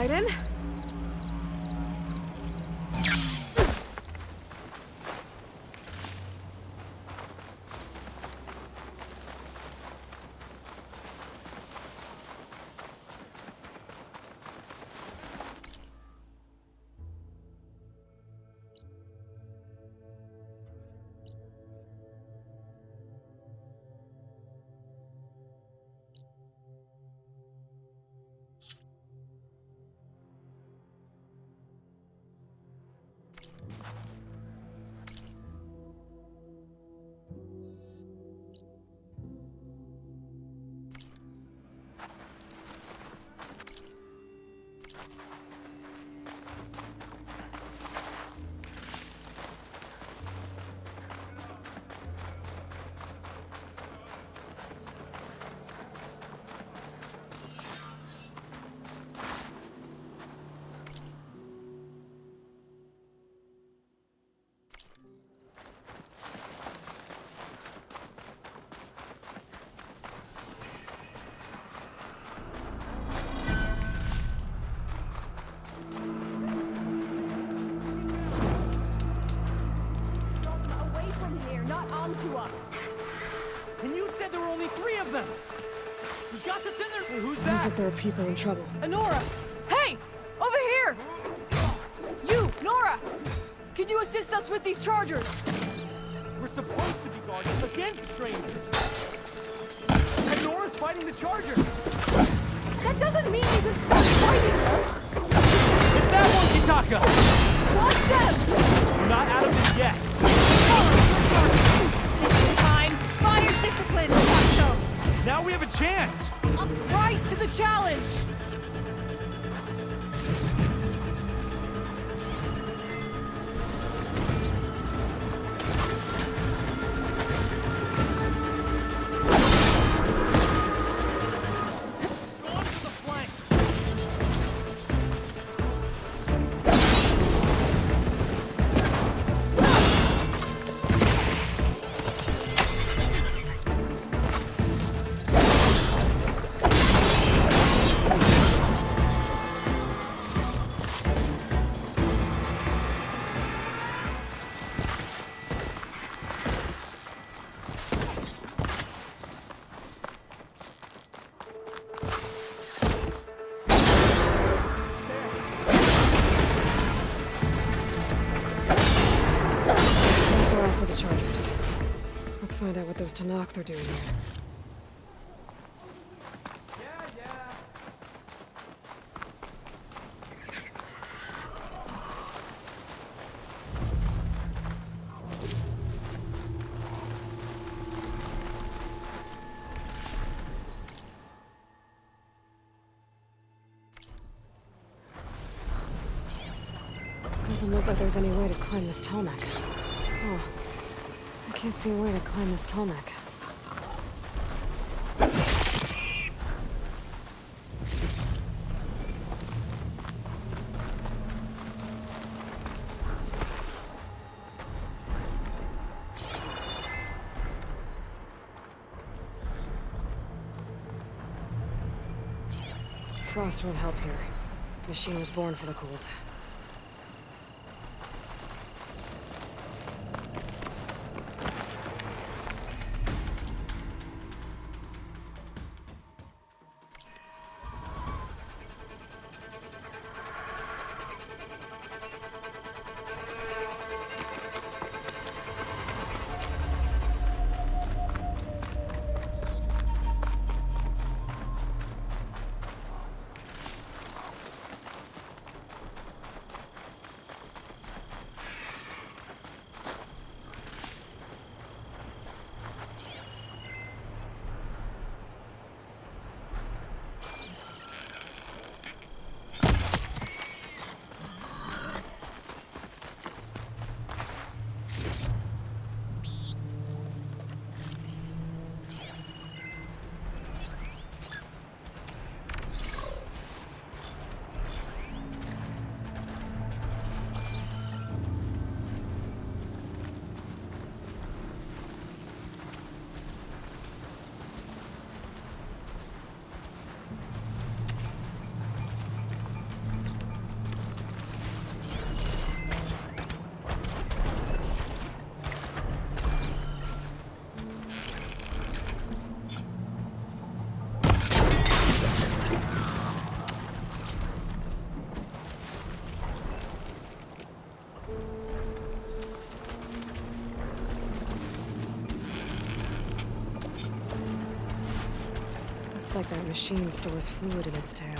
Raiden. To send Who's Sounds that? like there are people in trouble. Honora! Hey! Over here! You, Nora! Can you assist us with these chargers? We're supposed to be guardians against strangers! And Nora's fighting the Charger! That doesn't mean you can stop fighting them! It's that one, Kitaka! Watch them! We're not out of this yet! Take your time. Fire discipline, Sacho! Now we have a chance! Rise to the challenge! Tenakth are doing here. Doesn't look like there's any way to climb this tall. Oh, I can't see a way to climb this tall Frost won't help here. Machine was born for the cold. That machine stores fluid in its tail.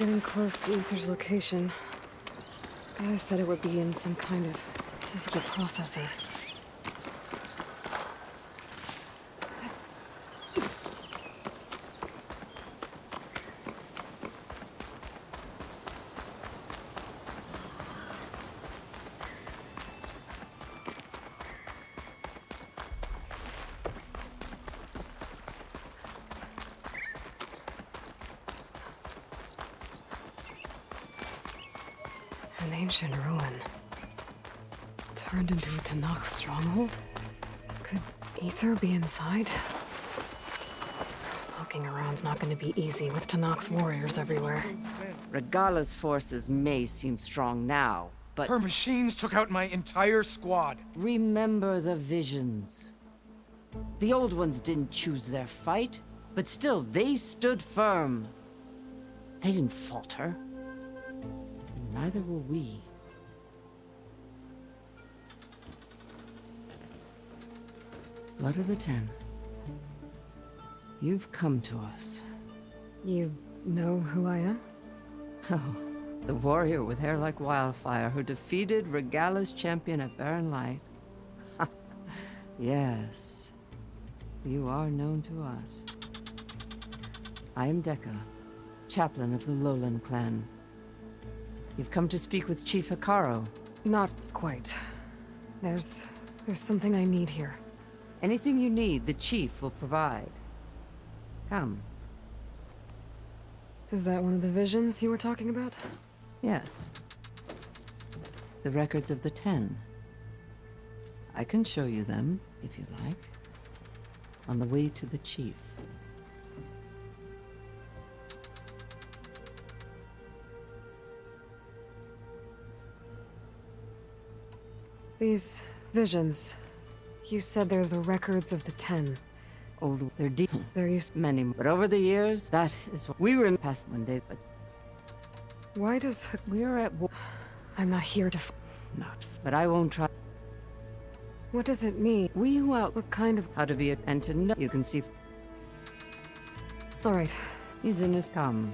Getting close to Aether's location. Guy said it would be in some kind of physical processor. Ancient ruin. Turned into a Tenakth stronghold? Could Aether be inside? Poking around's not gonna be easy with Tenakth's warriors everywhere. Regalla's forces may seem strong now, but Her machines took out my entire squad. remember the visions. The old ones didn't choose their fight, but still, they stood firm. They didn't falter. Neither will we. Blood of the Ten. You've come to us. You know who I am? Oh, the warrior with hair like wildfire who defeated Regalla's champion at Barren Light. yes, you are known to us. I am Dekka, chaplain of the Lowland clan. You've come to speak with Chief Hekarro. Not quite. There's... there's something I need here. Anything you need, the chief will provide. Come. Is that one of the visions you were talking about? Yes. The records of the Ten. I can show you them, if you like. On the way to the Chief. These visions. You said they're the records of the Ten. Oh, they're deep. Hmm. They're used... Many. But over the years, that is what we were in the past one day, but Why does... We're at war. I'm not here to... F Not. But I won't try. what does it mean? We who out What kind of... how to be a and to know. You can see Alright. he's in his come.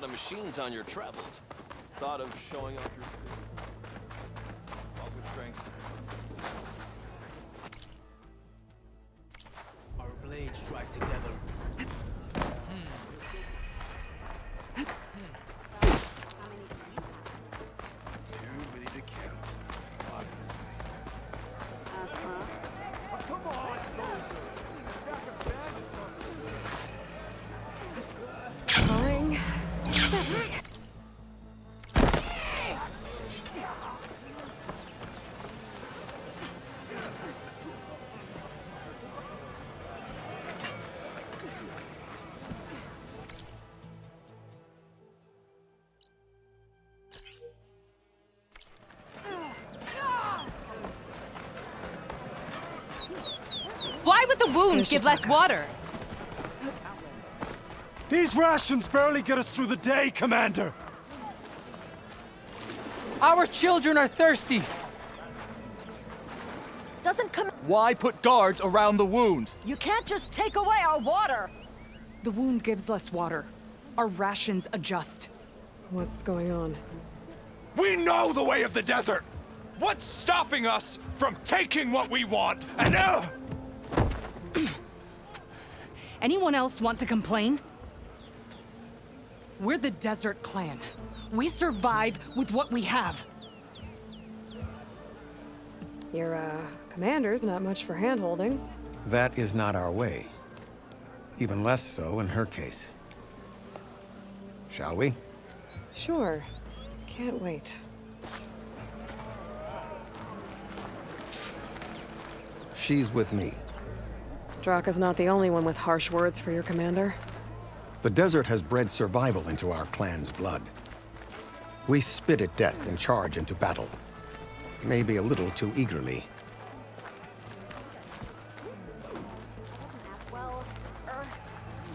Lot of machines on your travels. Thought of showing off your Why would the wound give less water? These rations barely get us through the day, Commander! Our children are thirsty. Doesn't come. Why put guards around the wound? You can't just take away our water. The wound gives less water. Our rations adjust. What's going on? We know the way of the desert! What's stopping us from taking what we want and uh, Anyone else want to complain? We're the Desert Clan. We survive with what we have. Your, uh, commander's not much for handholding. That is not our way. Even less so in her case. Shall we? Sure. Can't wait. She's with me. Drakka's not the only one with harsh words for your commander. The desert has bred survival into our clan's blood. We spit at death and charge into battle. Maybe a little too eagerly.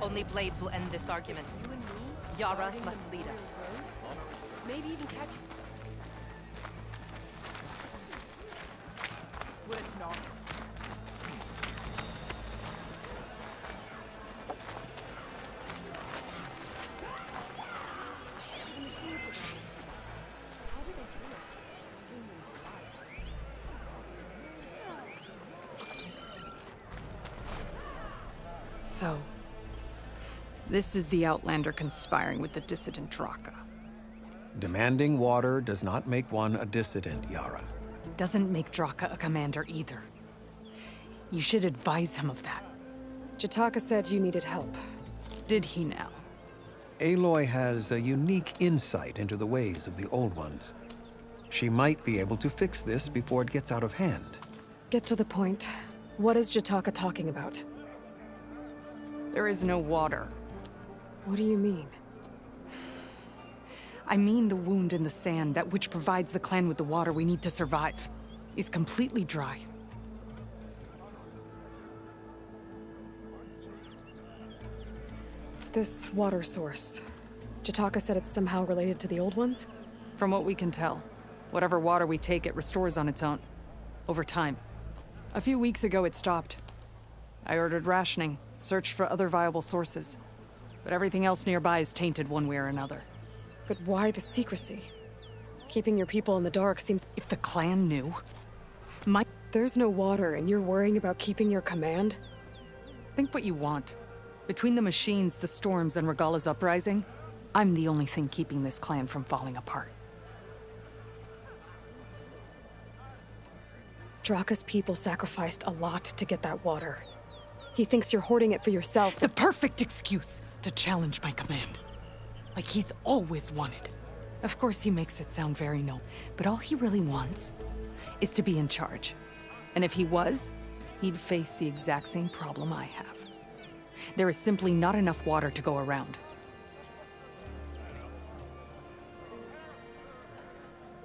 Only Blades will end this argument. Yarra must lead us. Maybe even catch this is the Outlander conspiring with the dissident Drakka. Demanding water does not make one a dissident, Yarra. Doesn't make Drakka a commander either. You should advise him of that. Jetakka said you needed help. Did he now? Aloy has a unique insight into the ways of the Old Ones. She might be able to fix this before it gets out of hand. Get to the point. What is Jetakka talking about? There is no water. What do you mean? I mean the wound in the sand, that which provides the clan with the water we need to survive, is completely dry. This water source. Jetakka said it's somehow related to the old ones? From what we can tell, whatever water we take, it restores on its own. Over time. A few weeks ago, it stopped. I ordered rationing, searched for other viable sources. But everything else nearby is tainted one way or another. But why the secrecy? Keeping your people in the dark seems... If the clan knew... My... There's no water, and you're worrying about keeping your command? Think what you want. Between the machines, the storms, and Regalla's uprising, I'm the only thing keeping this clan from falling apart. Drakka's people sacrificed a lot to get that water. He thinks you're hoarding it for yourself. The perfect excuse to challenge my command. Like he's always wanted. Of course, he makes it sound very noble, but all he really wants is to be in charge. And if he was, he'd face the exact same problem I have. There is simply not enough water to go around.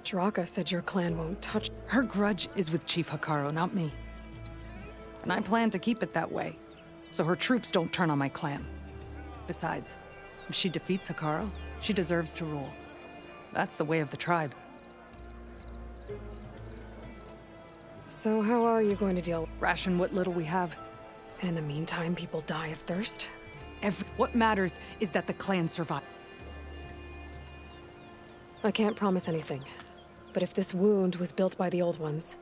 Drakka said your clan won't touch... Her grudge is with Chief Hekarro, not me. And I plan to keep it that way, so her troops don't turn on my clan. Besides, if she defeats Hekarro, she deserves to rule. That's the way of the tribe. So how are you going to deal... Ration what little we have. And in the meantime, people die of thirst? Every what matters is that the clan survive. I can't promise anything. But if this wound was built by the old ones,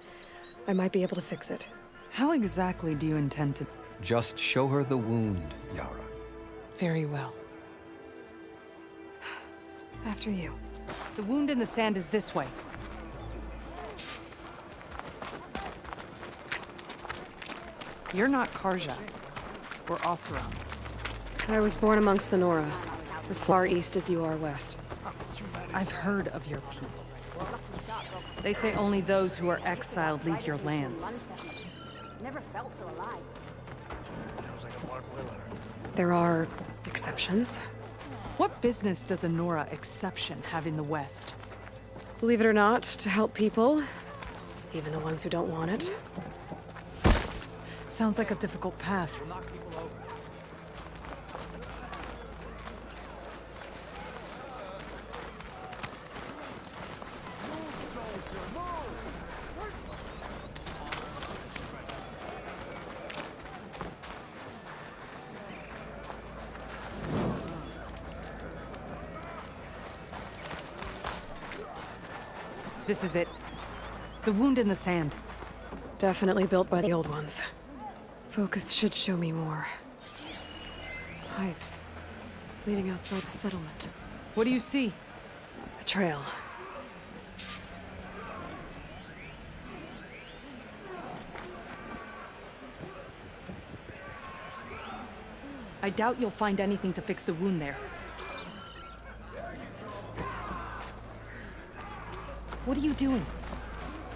I might be able to fix it. How exactly do you intend to... Just show her the wound, Yarra. Very well. After you. The wound in the sand is this way. You're not Carja. Or Oseram. I was born amongst the Nora, as far east as you are west. I've heard of your people. They say only those who are exiled leave your lands. Never felt so alive. There are exceptions. What business does a Nora exception have in the West? Believe it or not, to help people, even the ones who don't want it. Sounds like a difficult path. This is it. The wound in the sand. Definitely built by the old ones. Focus should show me more. Pipes. Leading outside the settlement. What do you see? A trail. I doubt you'll find anything to fix the wound there. What are you doing?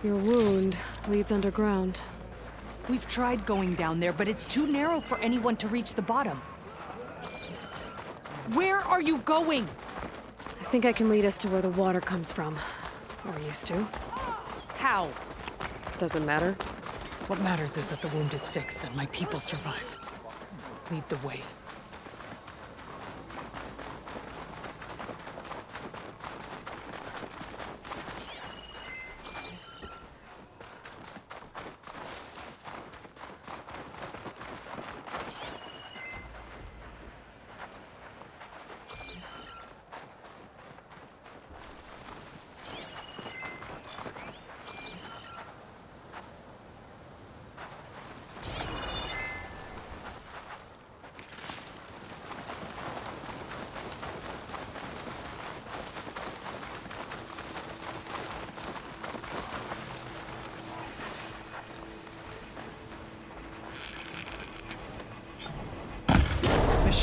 Your wound leads underground. We've tried going down there, but it's too narrow for anyone to reach the bottom. Where are you going? I think I can lead us to where the water comes from. Or used to. How? Doesn't matter. What matters is that the wound is fixed and my people survive. Lead the way.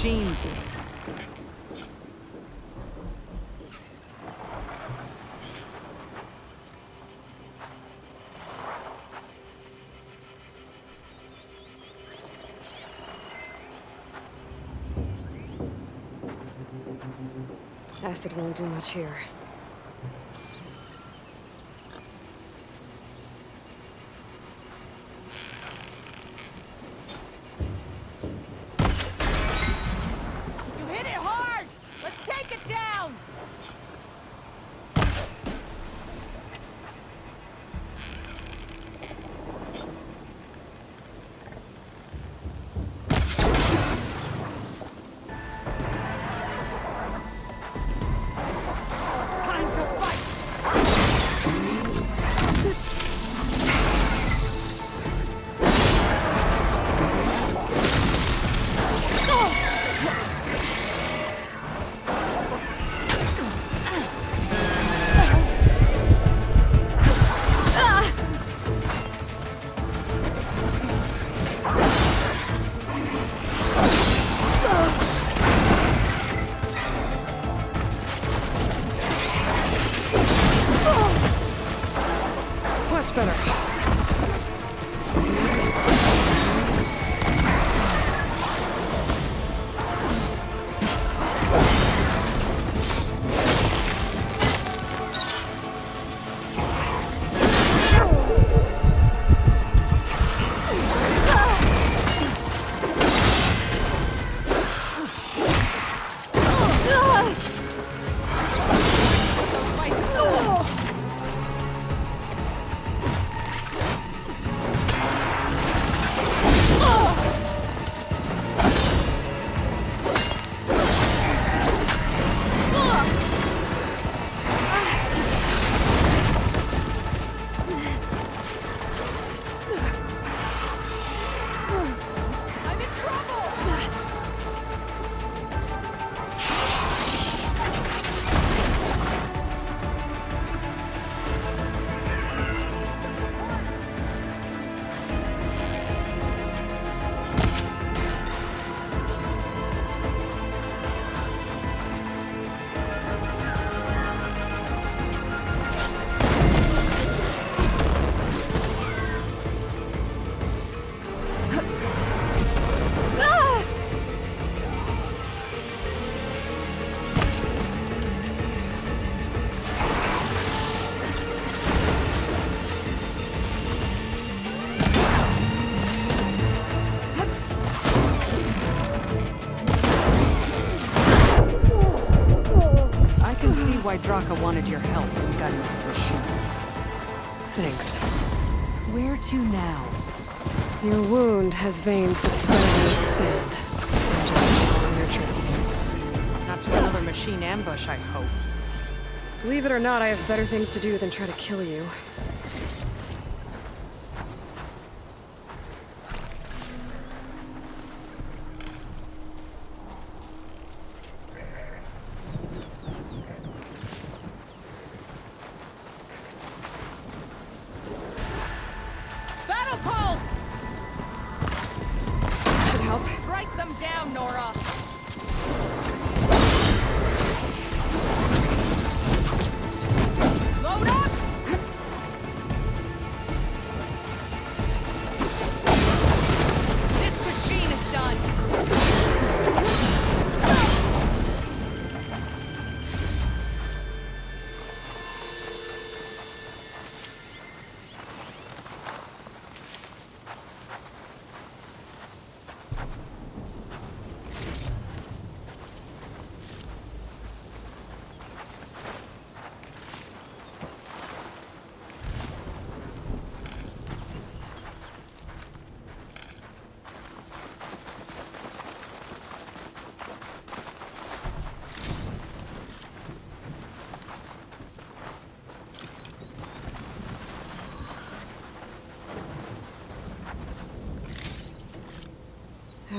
Machines. Acid won't do much here. Veins that spread underneath the sand. I'm just on your trail. Not to another machine ambush, I hope. Believe it or not, I have better things to do than try to kill you.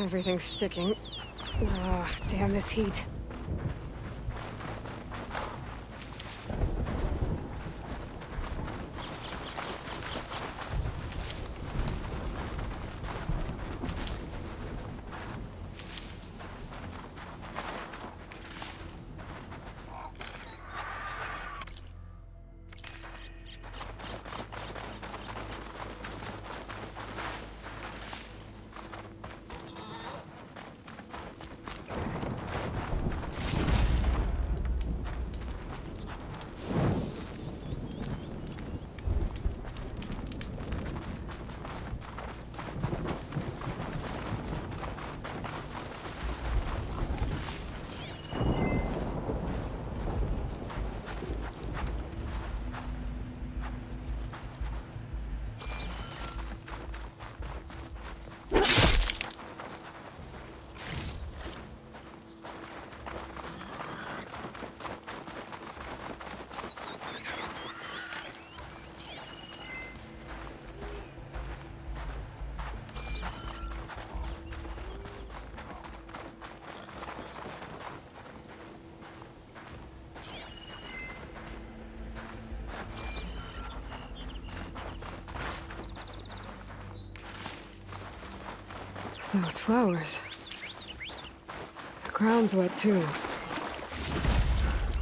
Everything's sticking. Oh, damn this heat. Those flowers. The ground's wet too.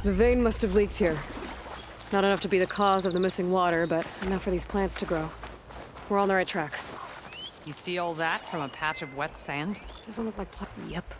The vein must have leaked here. Not enough to be the cause of the missing water, but enough for these plants to grow. We're on the right track. You see all that from a patch of wet sand? Doesn't look like Yep.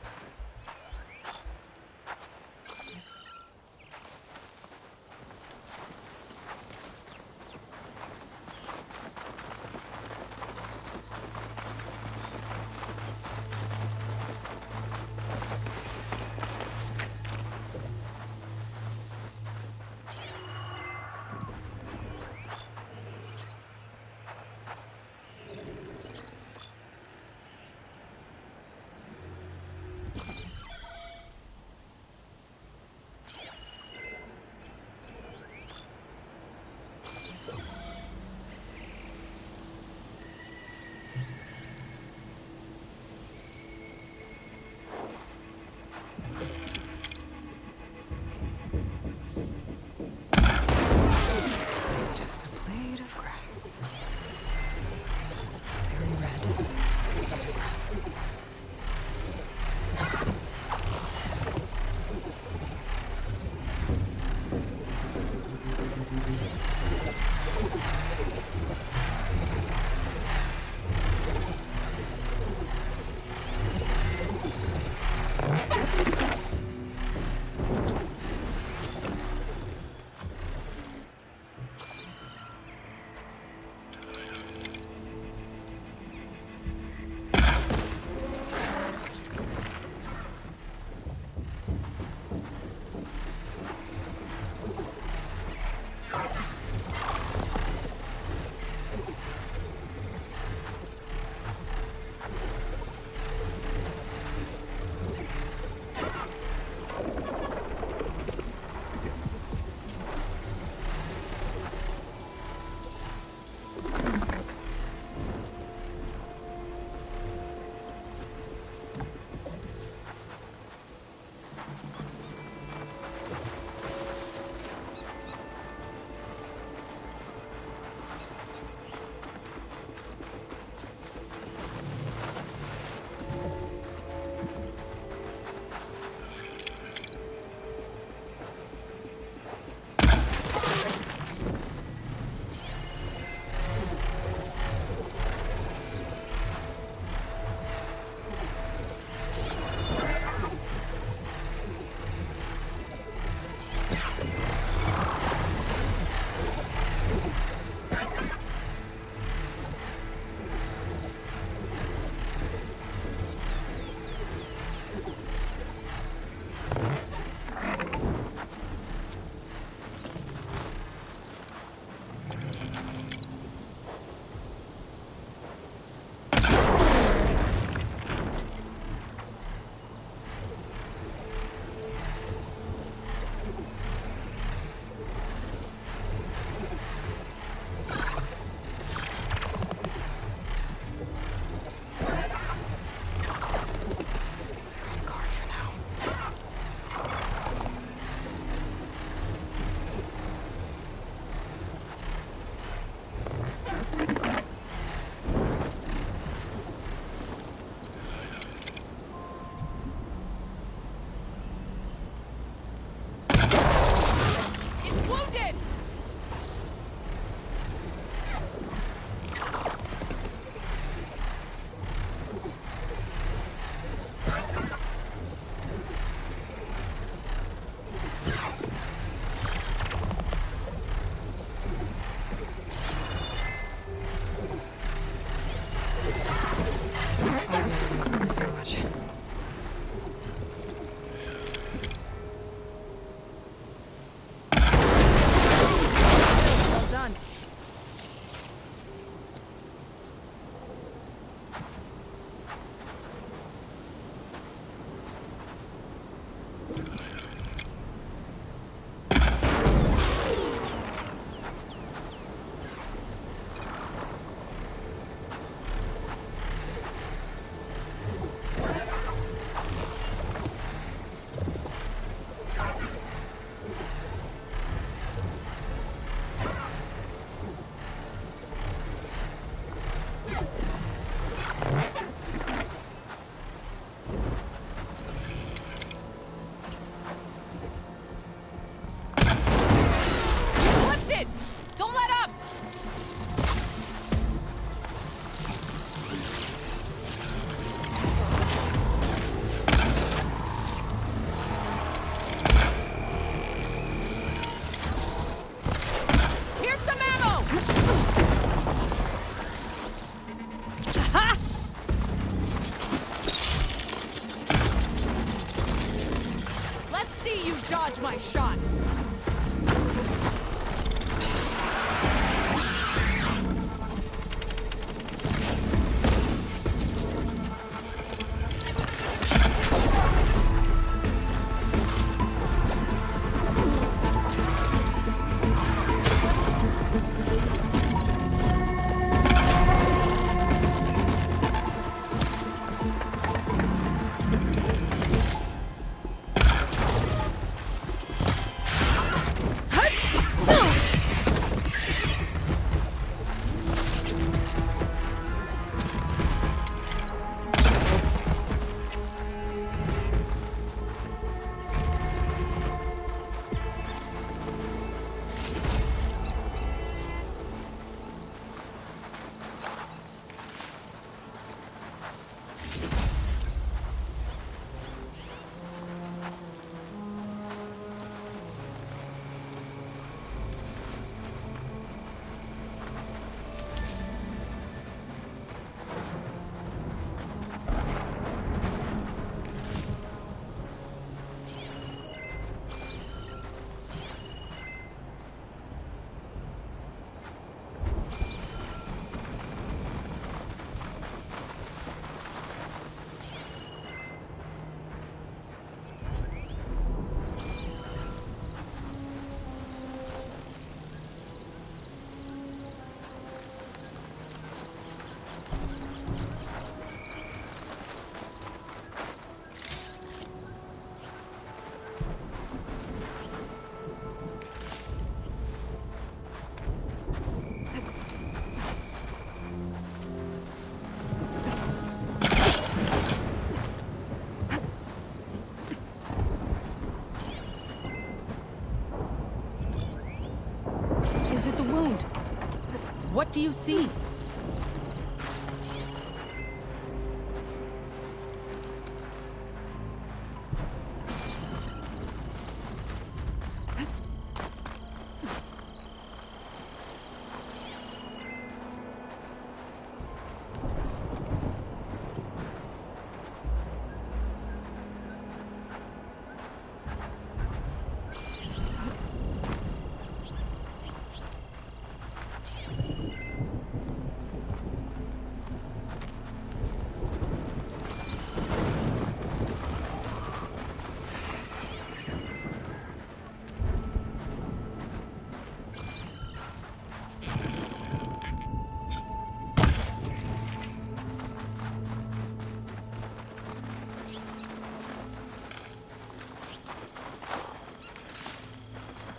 What do you see?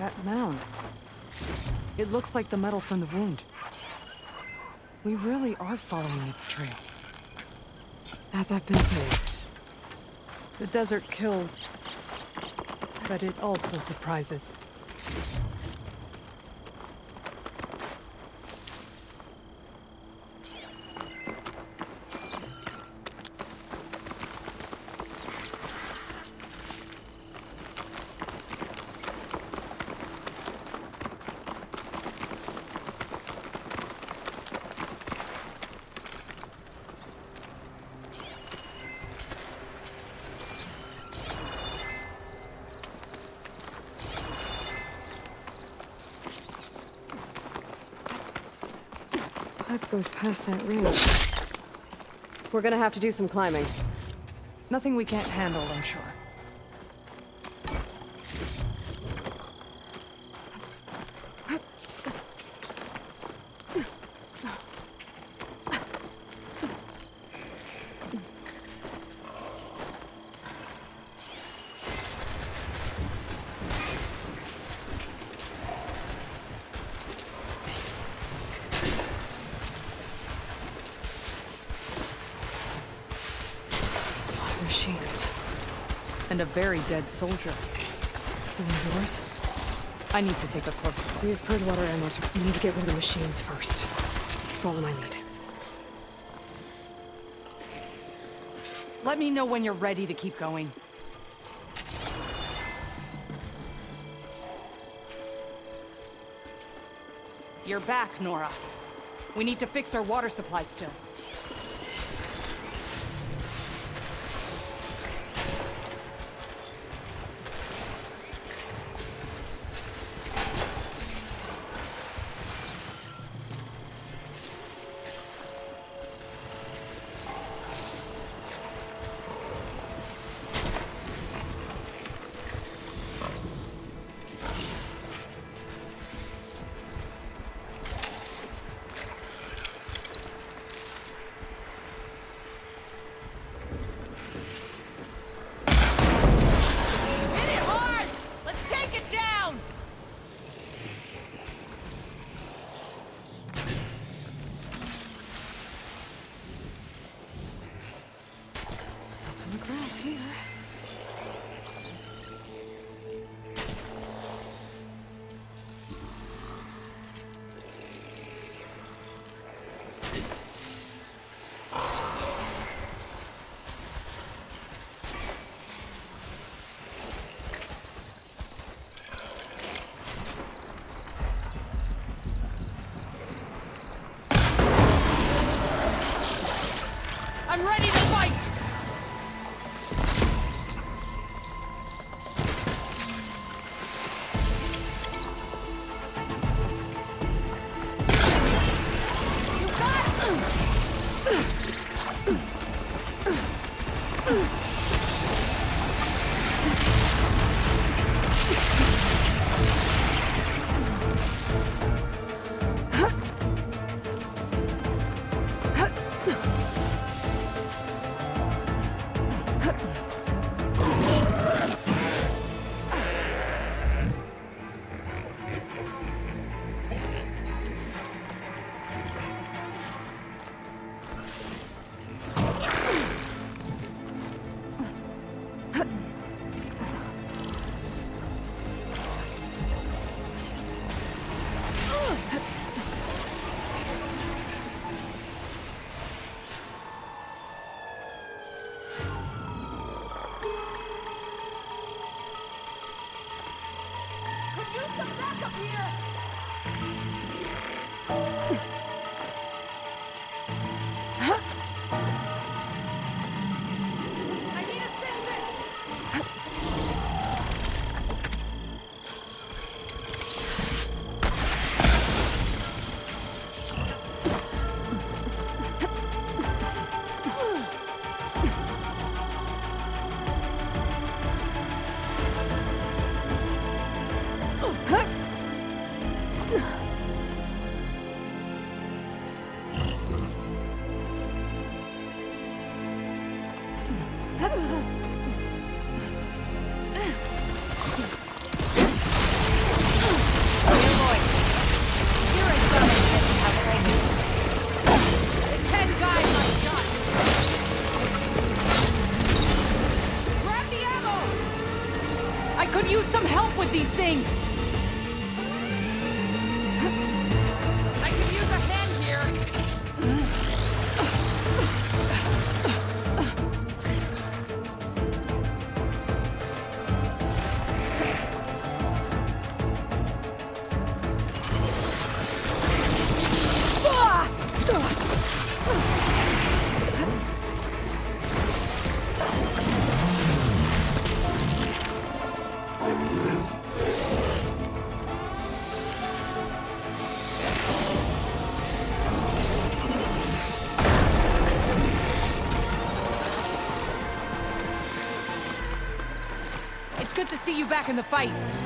That mound. It looks like the metal from the wound. We really are following its trail. As I've been saying. The desert kills, but it also surprises. Pipe goes past that. We're gonna have to do some climbing. Nothing we can't handle, I'm sure. There's a lot of machines. And a very dead soldier. Some of yours? I need to take a closer look. Use purge water ammo to... We need to get rid of the machines first. Follow my lead. Let me know when you're ready to keep going. You're back, Nora. We need to fix our water supply still. Back in the fight.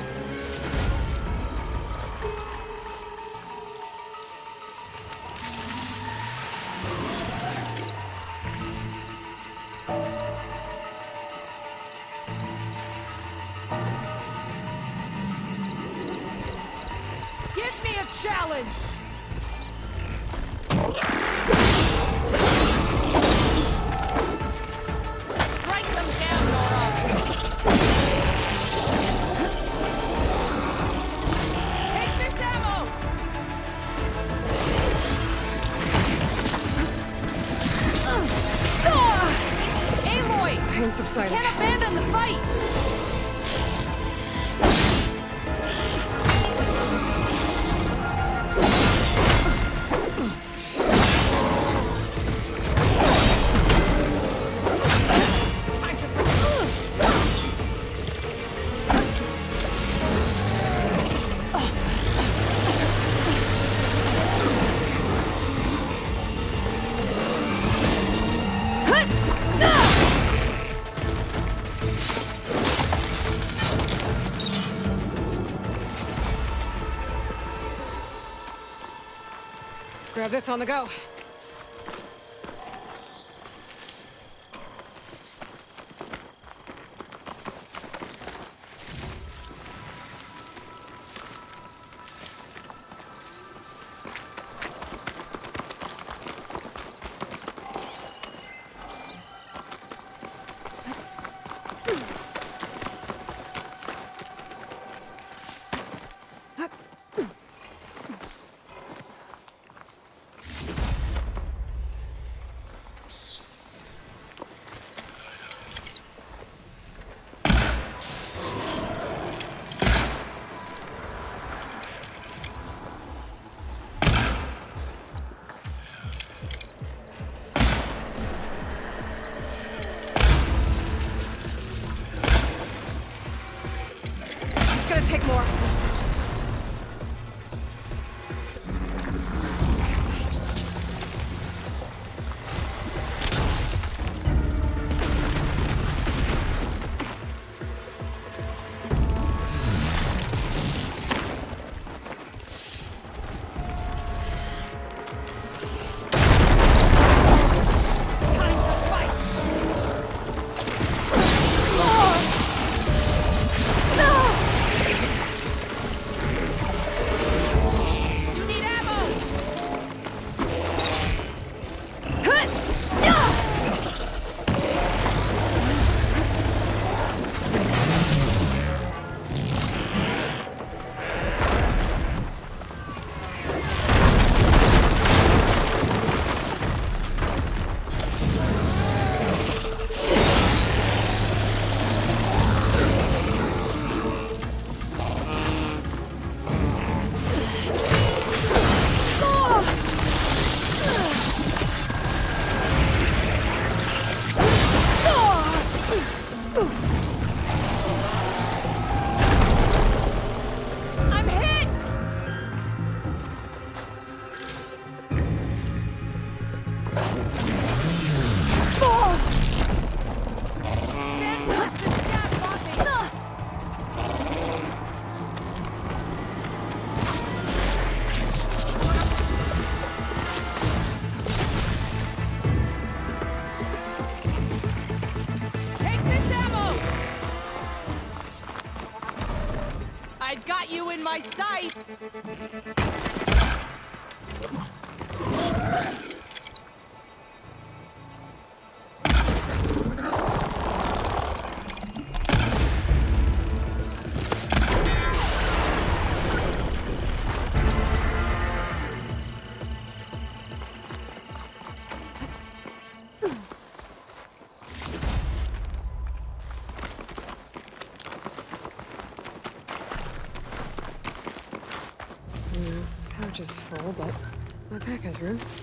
Grab this on the go. My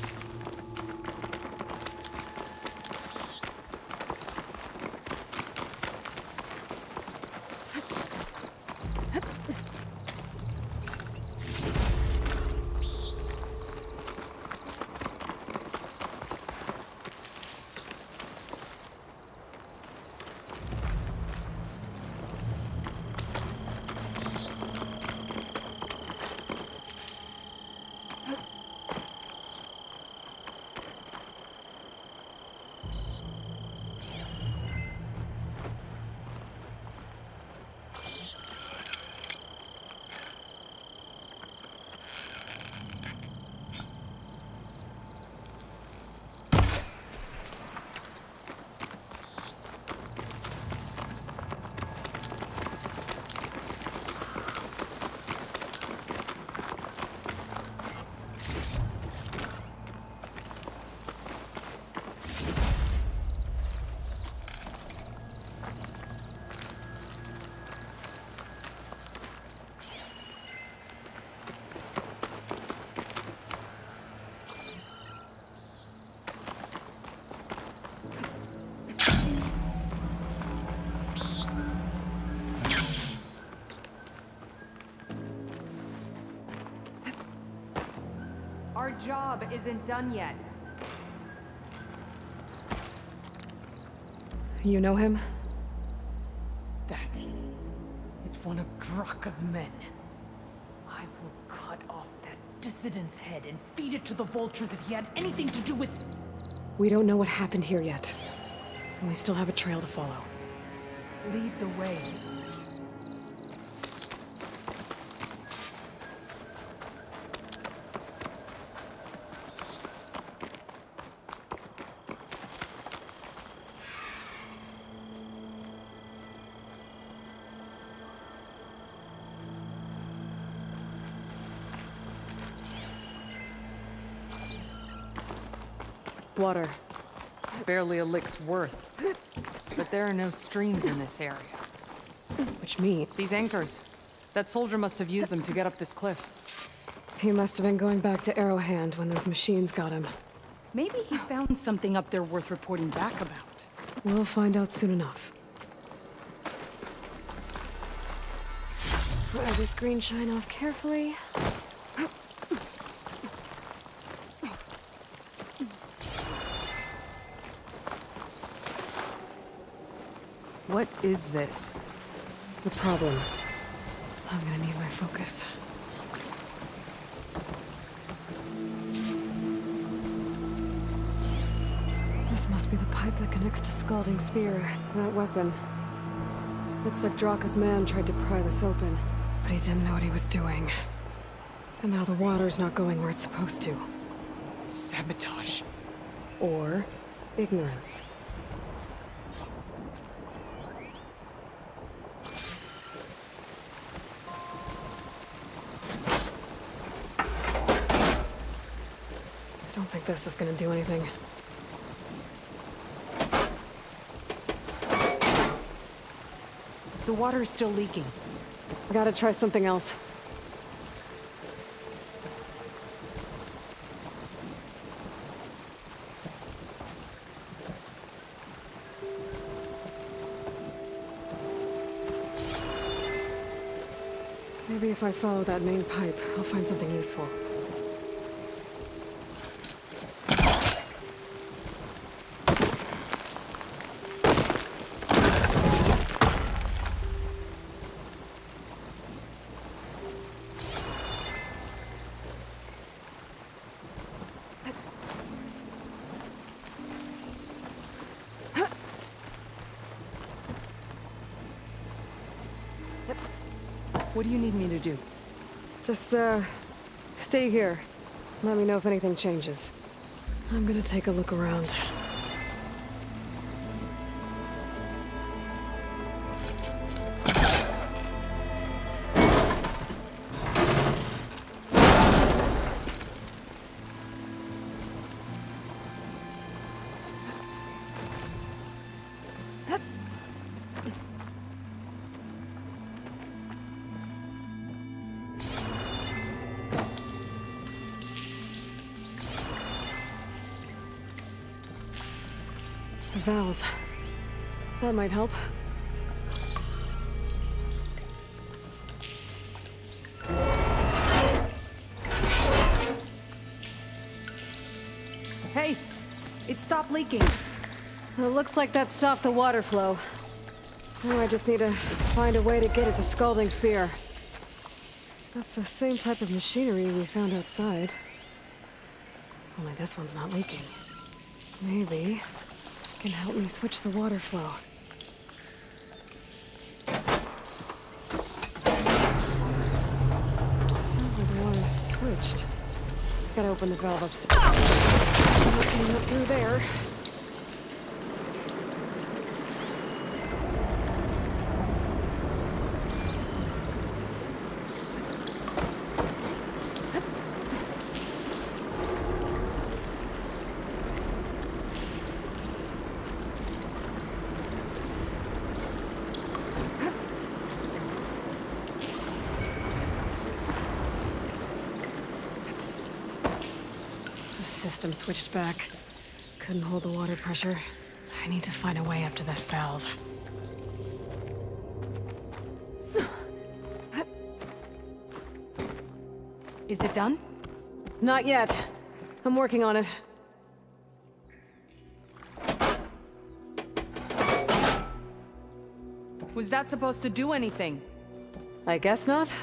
job isn't done yet. You know him? That is one of Drakka's men. I will cut off that dissident's head and feed it to the vultures if he had anything to do with... We don't know what happened here yet. And we still have a trail to follow. Lead the way. Lick's worth. But there are no streams in this area. Which means... These anchors. That soldier must have used them to get up this cliff. He must have been going back to Arrowhand when those machines got him. Maybe he found something up there worth reporting back about. We'll find out soon enough. Let this green shine off carefully. What is this? The problem. I'm gonna need my focus. This must be the pipe that connects to Scalding Spear, that weapon. Looks like Drakka's man tried to pry this open, but he didn't know what he was doing. And now the water's not going where it's supposed to. Sabotage. Or ignorance. This is gonna do anything. The water is still leaking. I gotta try something else. Maybe if I follow that main pipe, I'll find something useful. What do you need me to do? Just, uh, stay here. Let me know if anything changes. I'm gonna take a look around. That might help. Hey! It stopped leaking. It looks like that stopped the water flow. Now I just need to find a way to get it to Scalding Spear. That's the same type of machinery we found outside. Only this one's not leaking. Maybe it can help me switch the water flow. Sounds like the water's switched. Gotta open the valve upstairs. Not getting up through there. The system switched back. Couldn't hold the water pressure. I need to find a way up to that valve. Is it done? Not yet. I'm working on it. Was that supposed to do anything? I guess not.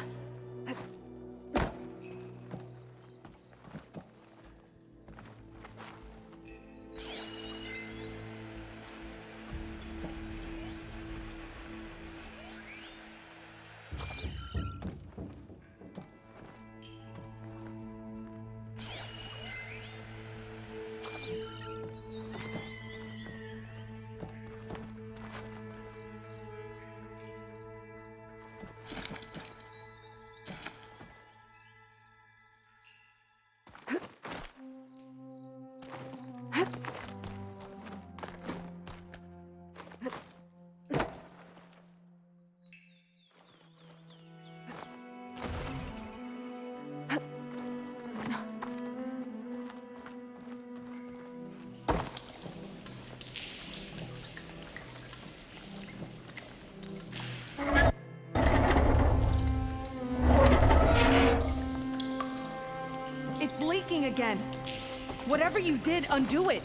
Did, undo it.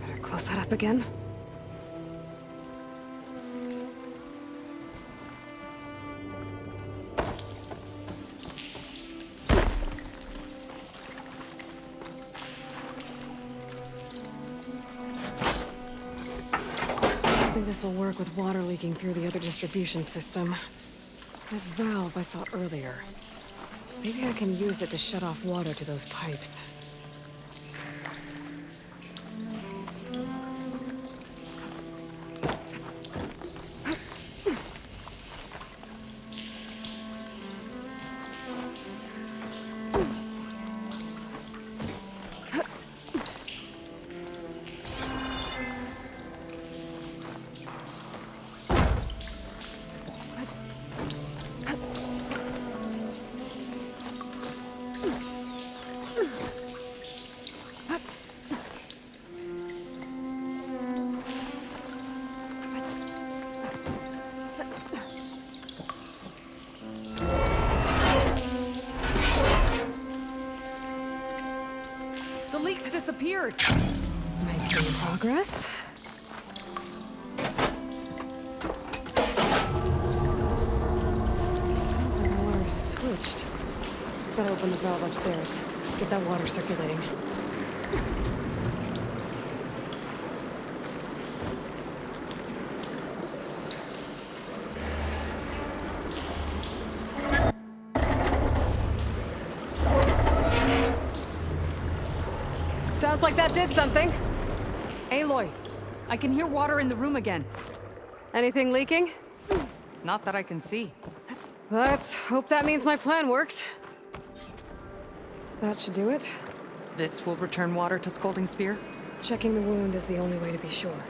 Better close that up again. I think this will work with water leaking through the other distribution system. That valve I saw earlier. Maybe I can use it to shut off water to those pipes. Sounds like that did something. Aloy, I can hear water in the room again. Anything leaking? Not that I can see. Let's hope that means my plan worked. That should do it. This will return water to Scalding Spear? Checking the wound is the only way to be sure.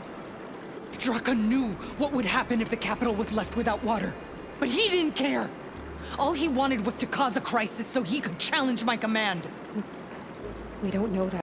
Drakka knew what would happen if the capital was left without water. But he didn't care! All he wanted was to cause a crisis so he could challenge my command. We don't know that.